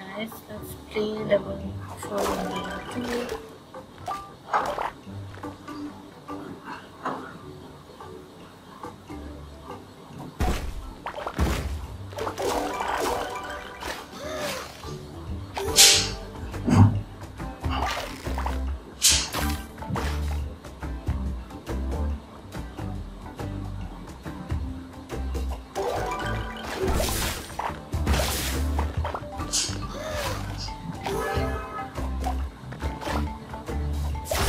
Guys, let's play level 4 combo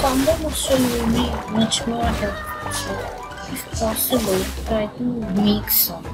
master will be much more helpful. If possible, try to make some.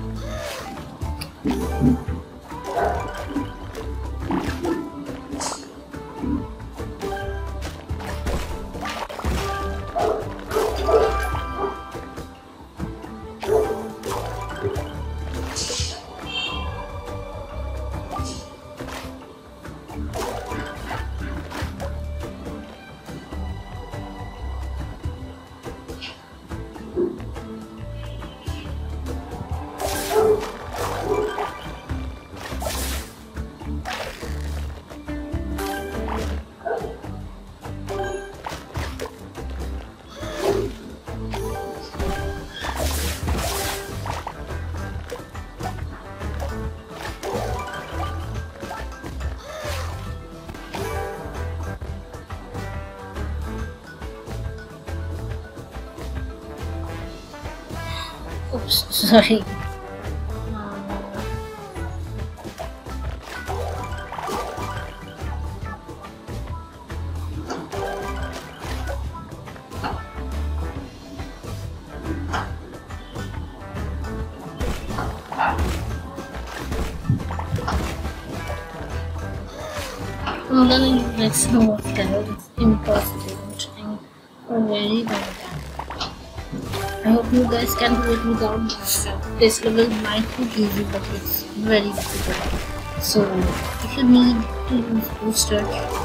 Oops, sorry. Use like some of. It's impossible. I'm trying for a very time. I hope you guys can do it without. This level might be easy, but it's very difficult. So, if you need to use booster,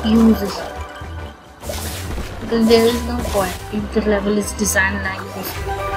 use it. Because there is no point if the level is designed like this.